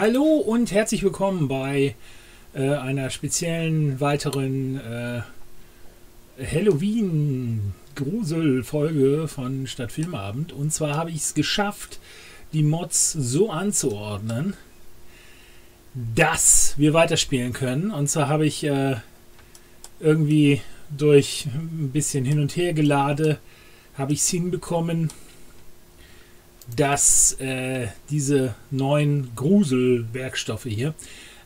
Hallo und herzlich willkommen bei äh, einer speziellen weiteren äh, Halloween-Grusel-Folge von Stadtfilmabend. Und zwar habe ich es geschafft, die Mods so anzuordnen, dass wir weiterspielen können. Und zwar habe ich äh, irgendwie durch ein bisschen hin und her gelade, habe ich es hinbekommen, dass äh, diese neuen Gruselwerkstoffe hier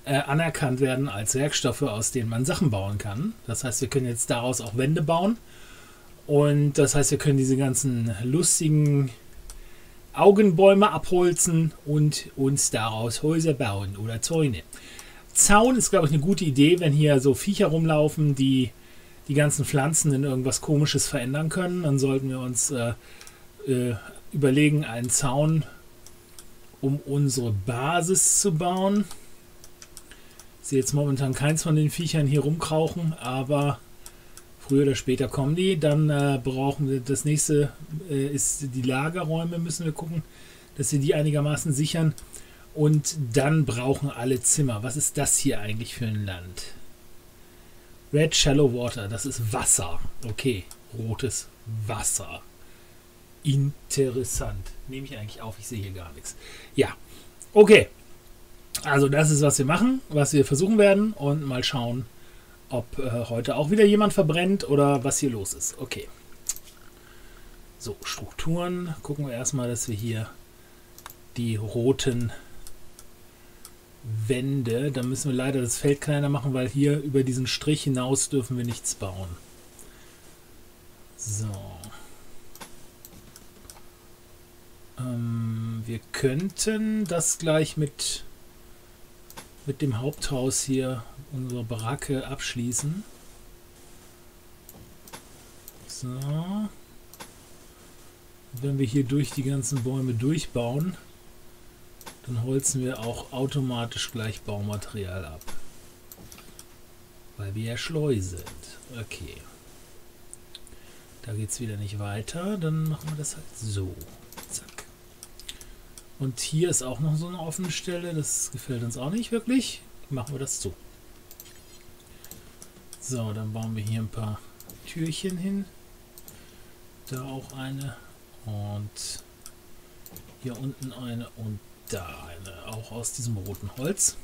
äh, anerkannt werden als Werkstoffe, aus denen man Sachen bauen kann. Das heißt, wir können jetzt daraus auch Wände bauen. Und das heißt, wir können diese ganzen lustigen Augenbäume abholzen und uns daraus Häuser bauen oder Zäune. Zaun ist, glaube ich, eine gute Idee, wenn hier so Viecher rumlaufen, die die ganzen Pflanzen in irgendwas Komisches verändern können. Dann sollten wir uns äh, äh, überlegen, einen Zaun um unsere Basis zu bauen. Ich sehe jetzt momentan keins von den Viechern hier rumkrauchen, aber früher oder später kommen die. Dann äh, brauchen wir das nächste äh, ist die Lagerräume, müssen wir gucken, dass wir die einigermaßen sichern. Und dann brauchen alle Zimmer. Was ist das hier eigentlich für ein Land? Red Shallow Water, das ist Wasser. Okay, rotes Wasser. Interessant. Nehme ich eigentlich auf, ich sehe hier gar nichts. Ja, okay. Also das ist, was wir machen, was wir versuchen werden und mal schauen, ob äh, heute auch wieder jemand verbrennt oder was hier los ist. Okay. So, Strukturen. Gucken wir erstmal, dass wir hier die roten Wände, da müssen wir leider das Feld kleiner machen, weil hier über diesen Strich hinaus dürfen wir nichts bauen. So. Ähm, wir könnten das gleich mit, mit dem Haupthaus hier, unsere Baracke, abschließen. So. Wenn wir hier durch die ganzen Bäume durchbauen, dann holzen wir auch automatisch gleich Baumaterial ab. Weil wir ja schlau sind. Okay. Da geht es wieder nicht weiter. Dann machen wir das halt so. Und hier ist auch noch so eine offene Stelle. Das gefällt uns auch nicht wirklich. Machen wir das so. So, dann bauen wir hier ein paar Türchen hin. Da auch eine. Und hier unten eine und da eine. Auch aus diesem roten Holz.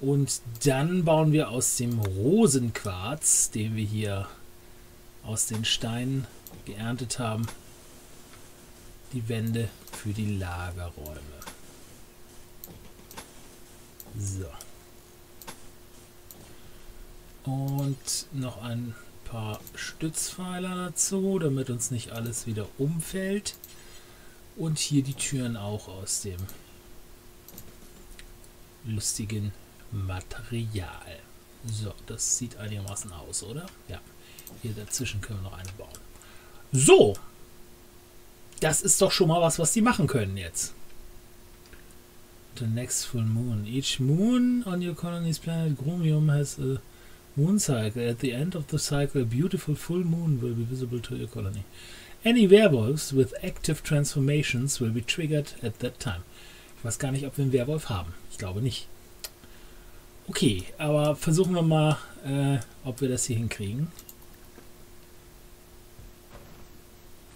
Und dann bauen wir aus dem Rosenquarz, den wir hier aus den Steinen geerntet haben, die Wände für die Lagerräume. So. Und noch ein paar Stützpfeiler dazu, damit uns nicht alles wieder umfällt. Und hier die Türen auch aus dem lustigen Material. So, das sieht einigermaßen aus, oder? Ja. Hier dazwischen können wir noch eine bauen. So, das ist doch schon mal was, was die machen können jetzt. The next full moon. Each moon on your colony's planet Chromium has a moon cycle. At the end of the cycle, a beautiful full moon will be visible to your colony. Any werewolves with active transformations will be triggered at that time. Ich weiß gar nicht, ob wir einen Werwolf haben. Ich glaube nicht. Okay, aber versuchen wir mal, äh, ob wir das hier hinkriegen.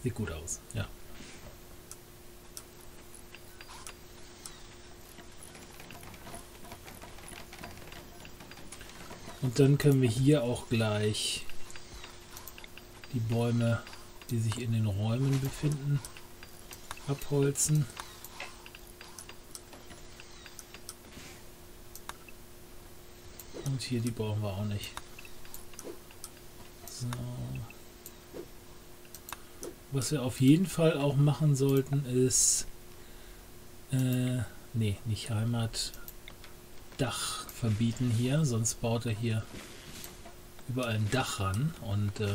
Sieht gut aus, ja. Und dann können wir hier auch gleich die Bäume, die sich in den Räumen befinden, abholzen. Und hier die brauchen wir auch nicht. So. Was wir auf jeden Fall auch machen sollten ist, äh, nee, nicht Heimat, Dach verbieten hier, sonst baut er hier überall ein Dach ran und äh,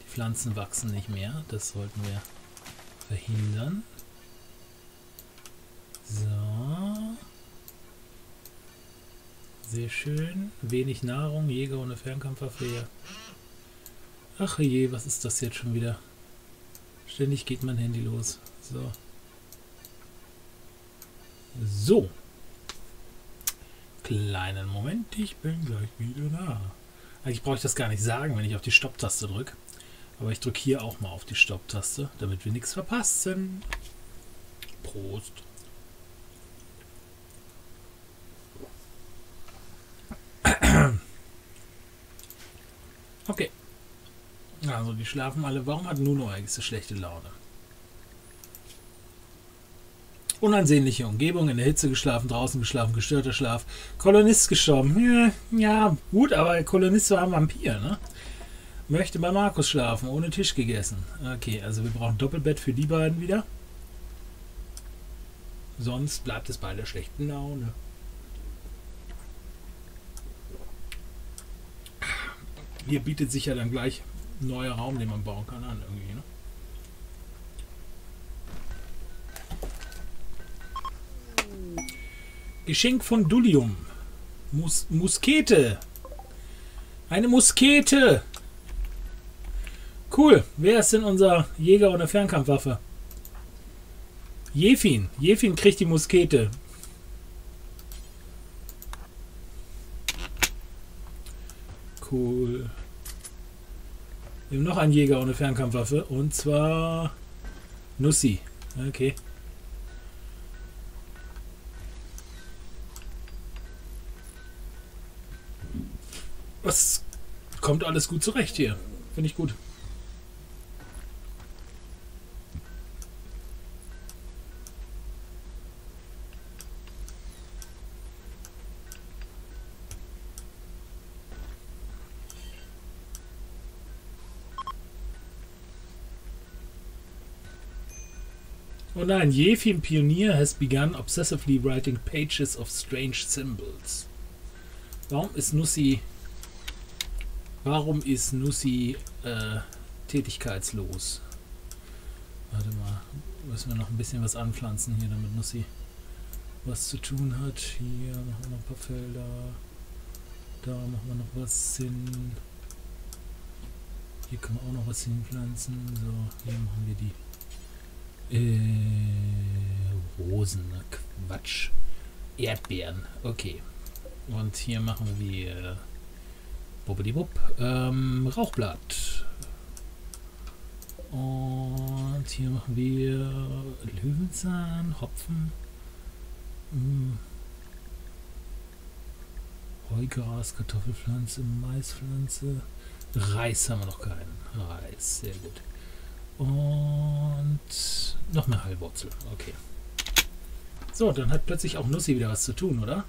die Pflanzen wachsen nicht mehr. Das sollten wir verhindern. So. Sehr schön. Wenig Nahrung, Jäger ohne Fernkampfwaffe. Ach je, was ist das jetzt schon wieder? Ständig geht mein Handy los. So. So. Kleinen Moment, ich bin gleich wieder da. Eigentlich brauche ich das gar nicht sagen, wenn ich auf die Stopptaste drücke. Aber ich drücke hier auch mal auf die Stopptaste, damit wir nichts verpassen. Prost. Okay. Also, die schlafen alle. Warum hat Nuno eigentlich so schlechte Laune? Unansehnliche Umgebung, in der Hitze geschlafen, draußen geschlafen, gestörter Schlaf. Kolonist gestorben. Ja, gut, aber Kolonist war ein Vampir, ne? Möchte bei Markus schlafen, ohne Tisch gegessen. Okay, also wir brauchen Doppelbett für die beiden wieder. Sonst bleibt es bei der schlechten Laune. Hier bietet sich ja dann gleich ein neuer Raum, den man bauen kann, an irgendwie, ne? Geschenk von Dullium. Mus Muskete. Eine Muskete. Cool. Wer ist denn unser Jäger ohne Fernkampfwaffe? Jefin. Jefin kriegt die Muskete. Cool. Wir haben noch einen Jäger ohne Fernkampfwaffe. Und zwar Nussi. Okay. Was kommt alles gut zurecht hier. Finde ich gut. Oh nein, Yefim Pioneer has begun obsessively writing pages of strange symbols. Warum ist Nussi Warum ist Nussi äh, tätigkeitslos? Warte mal, müssen wir noch ein bisschen was anpflanzen hier, damit Nussi was zu tun hat. Hier machen wir noch ein paar Felder. Da machen wir noch was hin. Hier können wir auch noch was hinpflanzen. So, hier machen wir die äh, Rosen. Quatsch. Erdbeeren. Okay. Und hier machen wir Bubbdiwupp. Ähm, Rauchblatt. Und hier machen wir Löwenzahn, Hopfen. Hm. Heugras, Kartoffelpflanze, Maispflanze. Reis haben wir noch keinen. Reis, sehr gut. Und noch eine Heilwurzel. Okay. So, dann hat plötzlich auch Nussi wieder was zu tun, oder?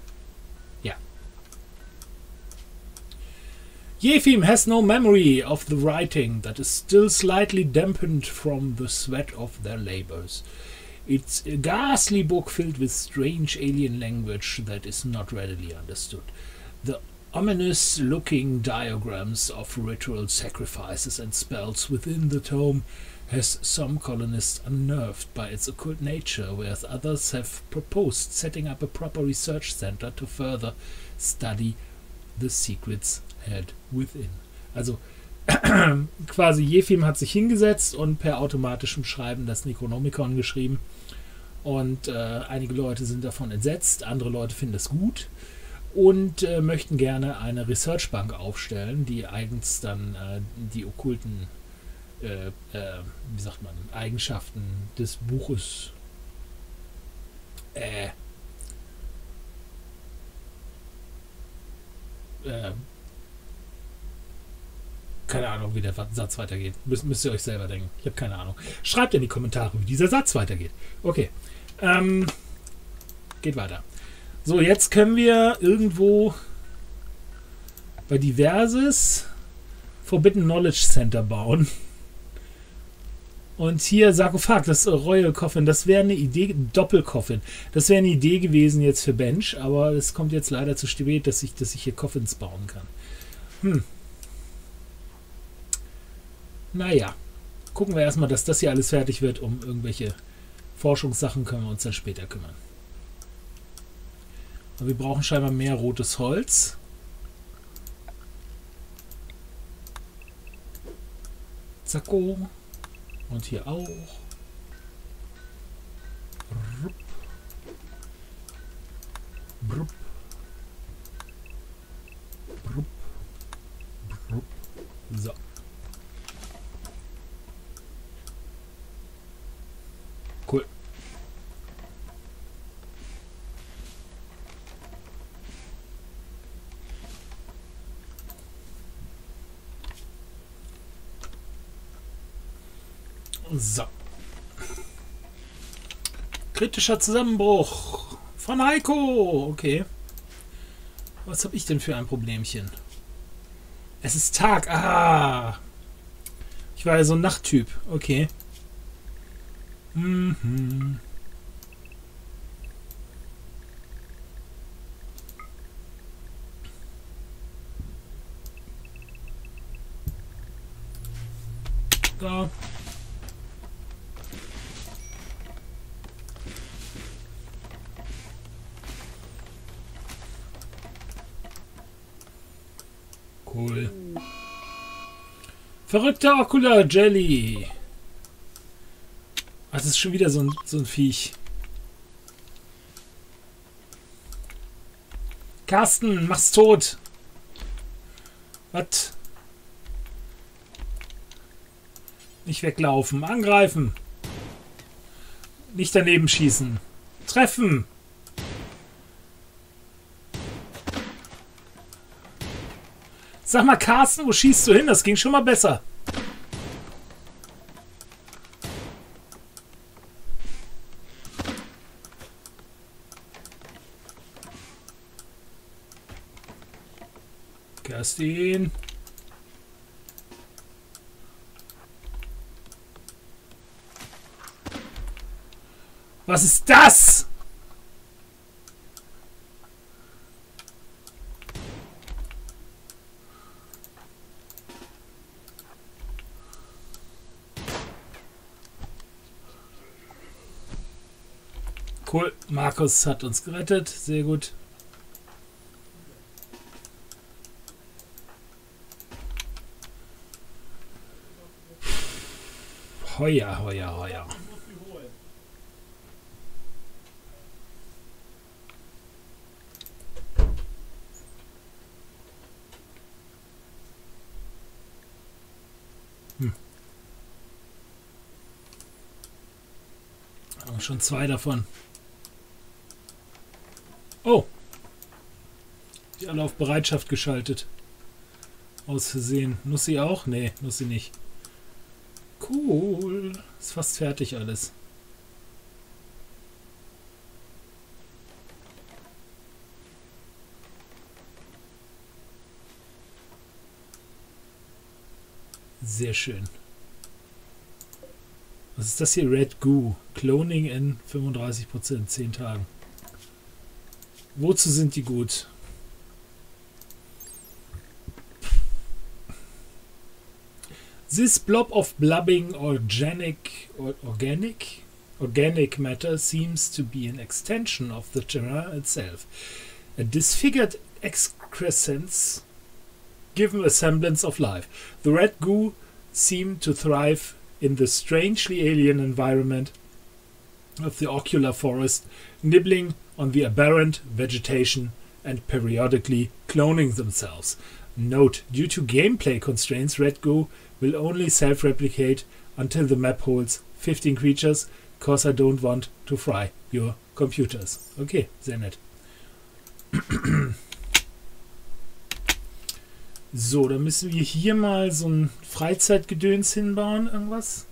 Yefim has no memory of the writing that is still slightly dampened from the sweat of their labors. It's a ghastly book filled with strange alien language that is not readily understood. The ominous looking diagrams of ritual sacrifices and spells within the tome has some colonists unnerved by its occult nature, whereas others have proposed setting up a proper research center to further study the secrets had within. Also quasi Jefim hat sich hingesetzt und per automatischem Schreiben das Necronomicon geschrieben. Und äh, einige Leute sind davon entsetzt, andere Leute finden es gut und äh, möchten gerne eine Researchbank aufstellen, die eigens dann äh, die okkulten, äh, äh, wie sagt man, Eigenschaften des Buches äh, äh, keine Ahnung, wie der Satz weitergeht. Müsst, müsst ihr euch selber denken. Ich habe keine Ahnung. Schreibt in die Kommentare, wie dieser Satz weitergeht. Okay. Ähm, geht weiter. So, jetzt können wir irgendwo bei Diverses Forbidden Knowledge Center bauen. Und hier Sarkophag, das Royal Coffin, das wäre eine Idee, Doppelcoffin. Das wäre eine Idee gewesen jetzt für Bench, aber es kommt jetzt leider zu spät, dass ich, dass ich hier Coffins bauen kann. Hm. Naja, gucken wir erstmal, dass das hier alles fertig wird. Um irgendwelche Forschungssachen können wir uns dann später kümmern. Aber wir brauchen scheinbar mehr rotes Holz. Zacko. Und hier auch. So. Kritischer Zusammenbruch von Heiko. Okay. Was habe ich denn für ein Problemchen? Es ist Tag. Ah. Ich war ja so ein Nachttyp. Okay. Mhm. Da. Verrückter Ocular Jelly. Das ist schon wieder so ein, so ein Viech. Carsten, mach's tot. Was? Nicht weglaufen. Angreifen. Nicht daneben schießen. Treffen. Sag mal, Carsten, wo schießt du hin? Das ging schon mal besser. Kerstin. Was ist das? Cool, Markus hat uns gerettet, sehr gut. Heuer, heuer, heuer. schon zwei davon. Oh. Die alle auf Bereitschaft geschaltet. Aus Versehen. Nussi auch? Nee, Nussi nicht. Cool. Ist fast fertig alles. Sehr schön. Was ist das hier? Red Goo. Cloning in 35%, 10 Tagen. Wozu sind die gut? This blob of blubbing organic or organic organic matter seems to be an extension of the genera itself. A disfigured excrescence given a semblance of life. The red goo seemed to thrive in the strangely alien environment of the ocular forest, nibbling on the aberrant vegetation and periodically cloning themselves. Note, due to gameplay constraints, Red Goo will only self-replicate until the map holds 15 creatures, cause I don't want to fry your computers. Okay, nett. So, dann müssen wir hier mal so ein Freizeitgedöns hinbauen, irgendwas.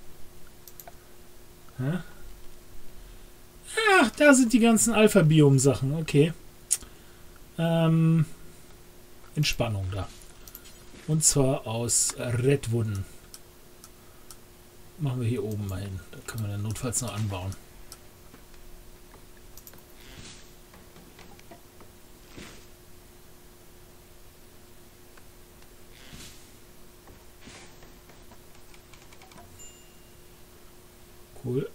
Ja? Ach, da sind die ganzen Alpha-Biom-Sachen, okay. Ähm, Entspannung da. Und zwar aus Redwooden. Machen wir hier oben mal hin. Da können wir dann notfalls noch anbauen. Cool.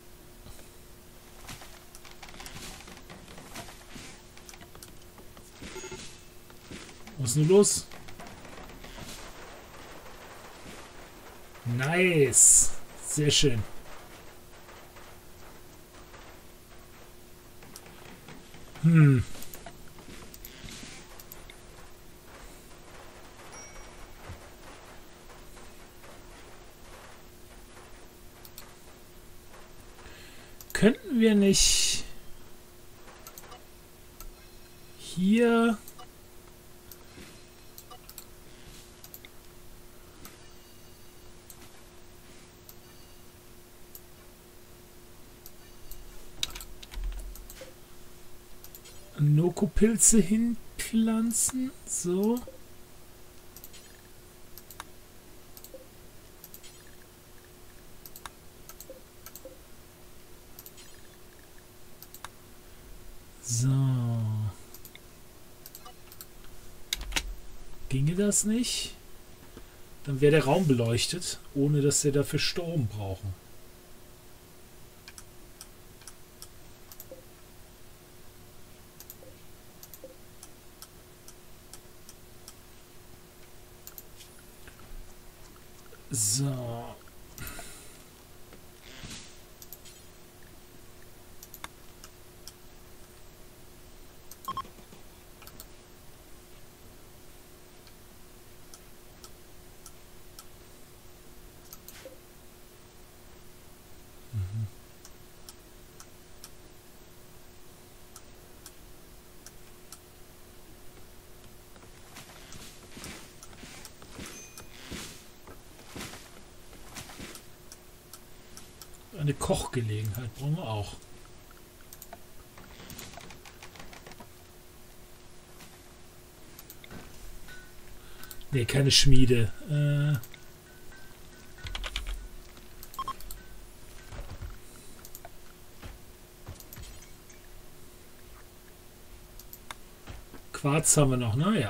Was ist denn los? Nice. Sehr schön. Hm. Könnten wir nicht hier Noko-Pilze hinpflanzen. So. So. Ginge das nicht? Dann wäre der Raum beleuchtet, ohne dass wir dafür Strom brauchen. So. Eine Kochgelegenheit brauchen wir auch. Ne, keine Schmiede. Äh Quarz haben wir noch, ne?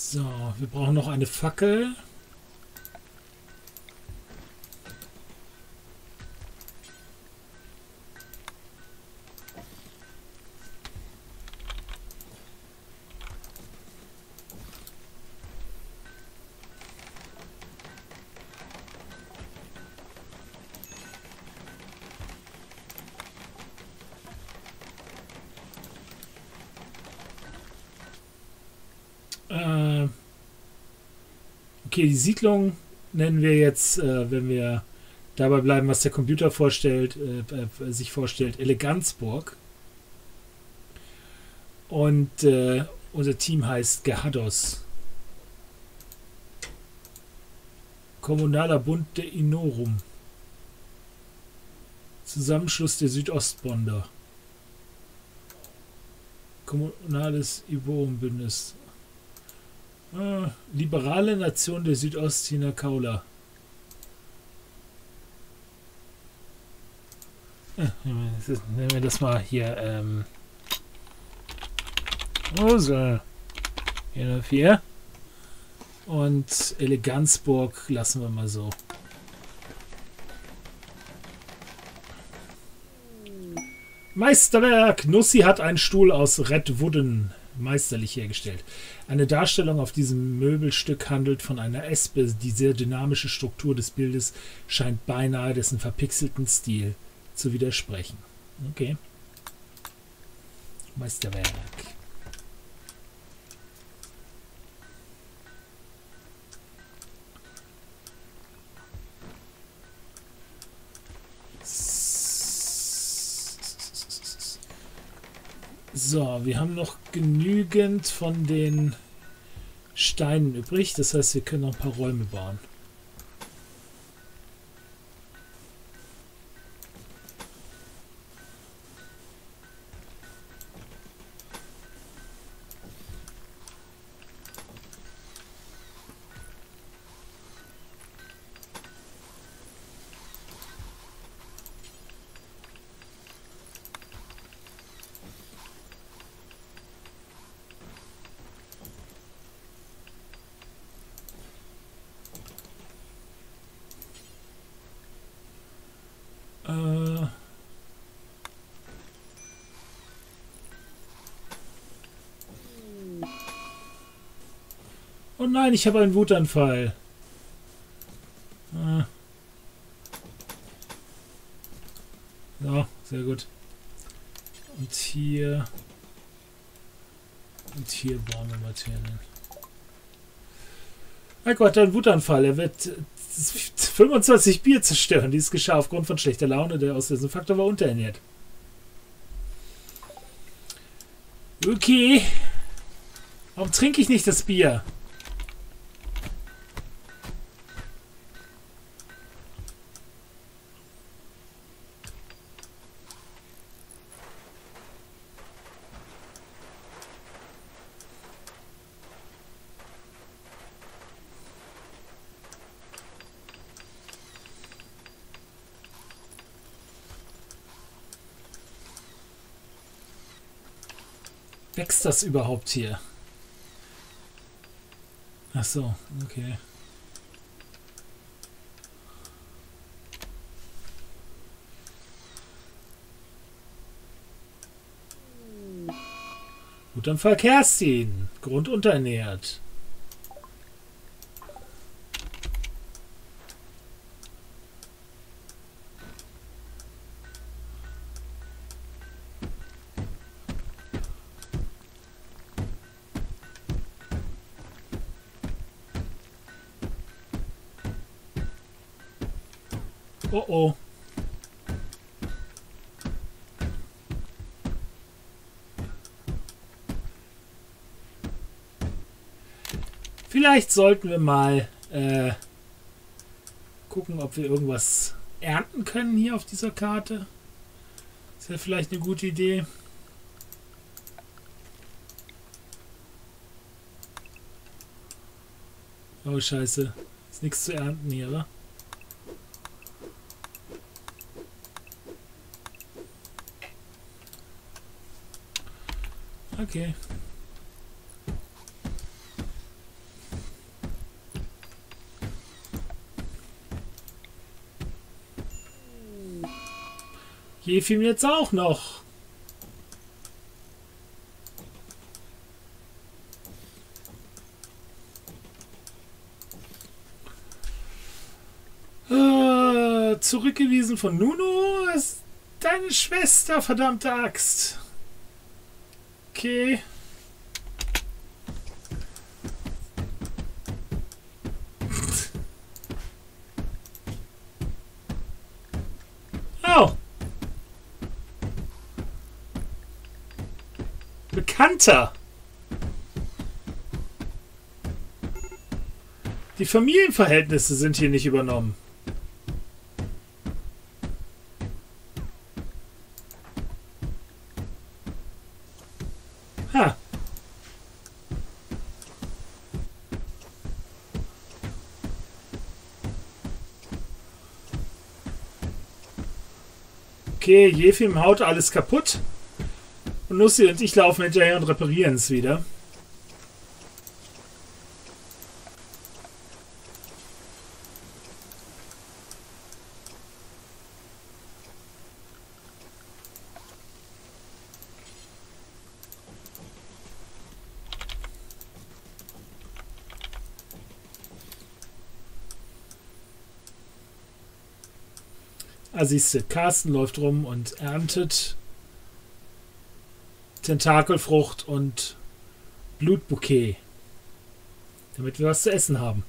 So, wir brauchen noch eine Fackel. Okay, die Siedlung nennen wir jetzt, äh, wenn wir dabei bleiben, was der Computer vorstellt, äh, äh sich vorstellt, Eleganzburg. Und äh, unser Team heißt Gehados. Kommunaler Bund der Inorum. Zusammenschluss der Südostbonder. Kommunales Iborum-Bündnis. Ah, liberale Nation der Südostchina Kaula. Ja, nehmen wir das mal hier. Ähm, Hose. 404. Und Eleganzburg lassen wir mal so. Meisterwerk! Nussi hat einen Stuhl aus Red Wooden meisterlich hergestellt. Eine Darstellung auf diesem Möbelstück handelt von einer Espe. Die sehr dynamische Struktur des Bildes scheint beinahe dessen verpixelten Stil zu widersprechen. Okay. Meisterwerk. So, wir haben noch genügend von den Steinen übrig. Das heißt, wir können noch ein paar Räume bauen. Nein, ich habe einen Wutanfall. Ah. So, sehr gut. Und hier... Und hier bauen wir Materialien. Mein Gott, ein Wutanfall. Er wird 25 Bier zerstören. Dies geschah aufgrund von schlechter Laune. Der auslösende Faktor war unterernährt. Okay. Warum trinke ich nicht das Bier? Wächst das überhaupt hier? Ach so, okay. Gutanfall Kerstin. Grundunternährt. Oh oh. Vielleicht sollten wir mal äh, gucken, ob wir irgendwas ernten können hier auf dieser Karte. Das wäre vielleicht eine gute Idee. Oh scheiße. Ist nichts zu ernten hier, oder? Okay. Jefim jetzt auch noch. Äh, zurückgewiesen von Nuno ist deine Schwester, verdammte Axt. Okay. Oh. Bekannter. Die Familienverhältnisse sind hier nicht übernommen. Okay, Jefim haut alles kaputt. Und Nussi und ich laufen hinterher und reparieren es wieder. Ah, siehst du, Carsten läuft rum und erntet Tentakelfrucht und Blutbouquet. Damit wir was zu essen haben.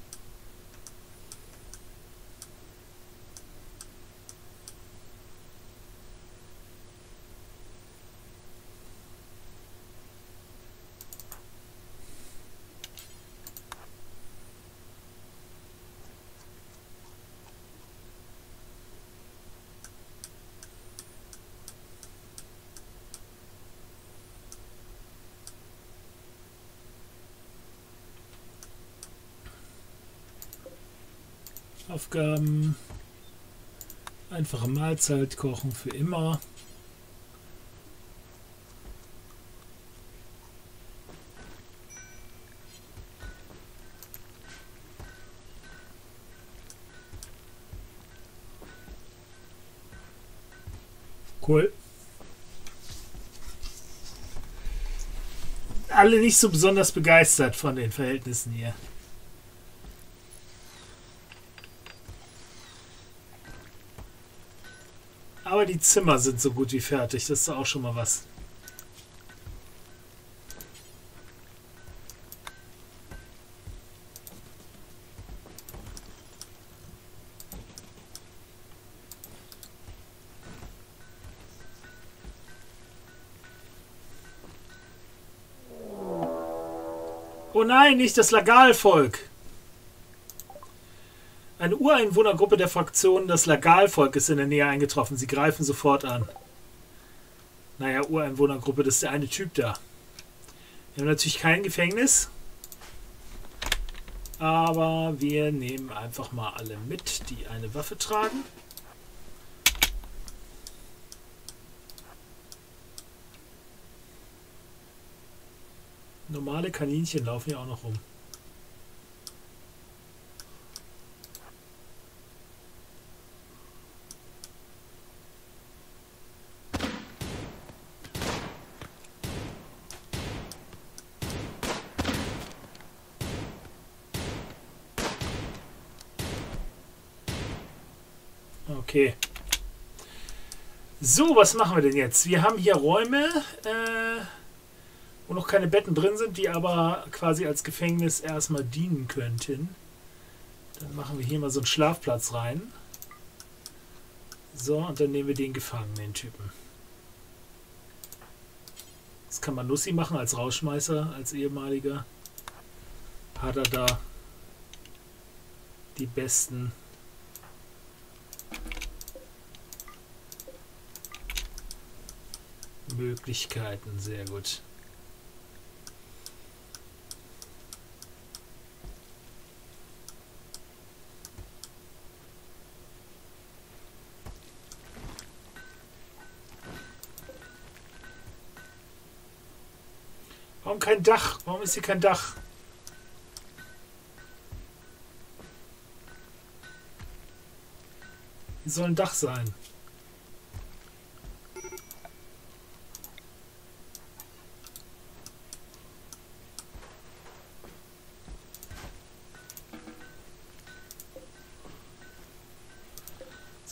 Aufgaben. Einfache Mahlzeit kochen für immer. Cool. Alle nicht so besonders begeistert von den Verhältnissen hier. Aber die Zimmer sind so gut wie fertig. Das ist auch schon mal was. Oh nein, nicht das Lagalvolk. Eine Ureinwohnergruppe der Fraktion Das Lagalvolk ist in der Nähe eingetroffen. Sie greifen sofort an. Naja, Ureinwohnergruppe, das ist der eine Typ da. Wir haben natürlich kein Gefängnis. Aber wir nehmen einfach mal alle mit, die eine Waffe tragen. Normale Kaninchen laufen ja auch noch rum. Okay. So, was machen wir denn jetzt? Wir haben hier Räume. Äh wo noch keine Betten drin sind, die aber quasi als Gefängnis erstmal dienen könnten. Dann machen wir hier mal so einen Schlafplatz rein. So, und dann nehmen wir den Gefangenen, Typen. Das kann man Nussi machen als Rauschmeißer, als ehemaliger. Hat er da die besten Möglichkeiten. Sehr gut. Warum kein Dach? Warum ist hier kein Dach? Hier soll ein Dach sein.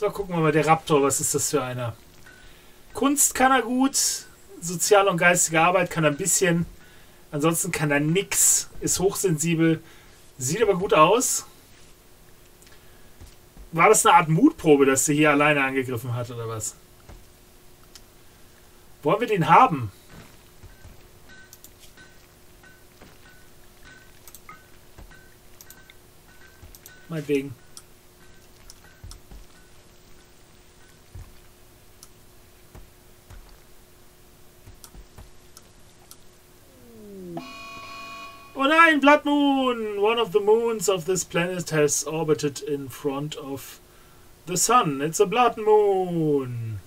So, gucken wir mal, der Raptor, was ist das für einer? Kunst kann er gut, soziale und geistige Arbeit kann er ein bisschen. Ansonsten kann er nix, ist hochsensibel, sieht aber gut aus. War das eine Art Mutprobe, dass sie hier alleine angegriffen hat oder was? Wollen wir den haben? Meinetwegen. Blood Moon! One of the moons of this planet has orbited in front of the sun. It's a Blood Moon!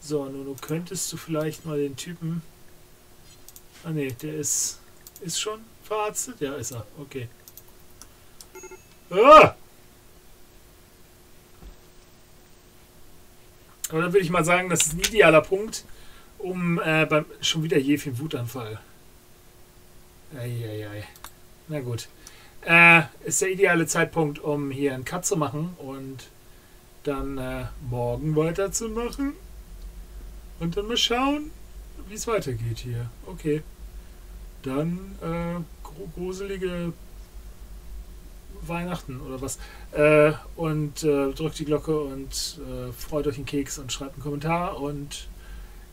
So, nun könntest du vielleicht mal den Typen... Ah ne, der ist... Ist schon verarztet? Ja, ist er. Okay. Ah! Aber dann würde ich mal sagen, das ist ein idealer Punkt, um äh, beim schon wieder je viel Wutanfall. Eieiei. Na gut. Äh, ist der ideale Zeitpunkt, um hier einen Cut zu machen und dann äh, morgen weiterzumachen. Und dann mal schauen, wie es weitergeht hier. Okay. Dann äh, gruselige Weihnachten oder was. Äh, und äh, drückt die Glocke und äh, freut euch einen Keks und schreibt einen Kommentar und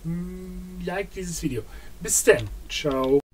mh, mm, liked dieses Video. Bis dann. Ciao.